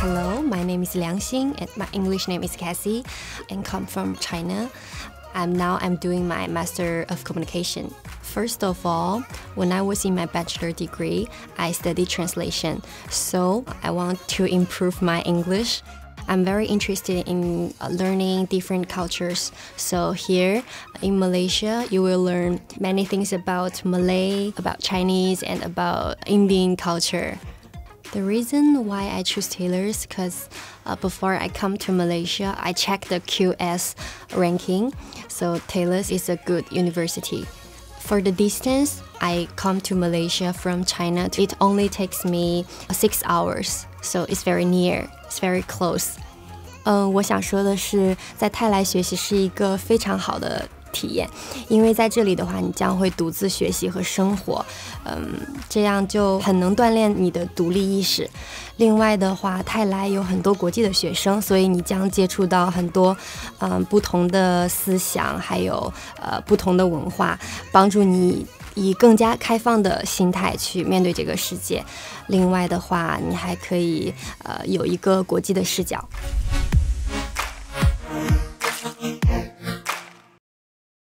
Hello, my name is Liang Xin and my English name is Cassie and come from China. I'm now I'm doing my Master of Communication. First of all, when I was in my bachelor degree, I studied translation. So I want to improve my English. I'm very interested in learning different cultures. So here in Malaysia, you will learn many things about Malay, about Chinese, and about Indian culture. The reason why I choose Taylor's because uh, before I come to Malaysia, I checked the QS ranking. So Taylor's is a good university. For the distance, I come to Malaysia from China. It only takes me six hours, so it's very near. It's very close. 嗯，我想说的是，在泰来学习是一个非常好的 体验，因为在这里的话，你将会独自学习和生活，嗯，这样就很能锻炼你的独立意识。另外的话，泰来有很多国际的学生，所以你将接触到很多嗯不同的思想，还有呃不同的文化，帮助你以更加开放的心态去面对这个世界。另外的话，你还可以呃有一个国际的视角。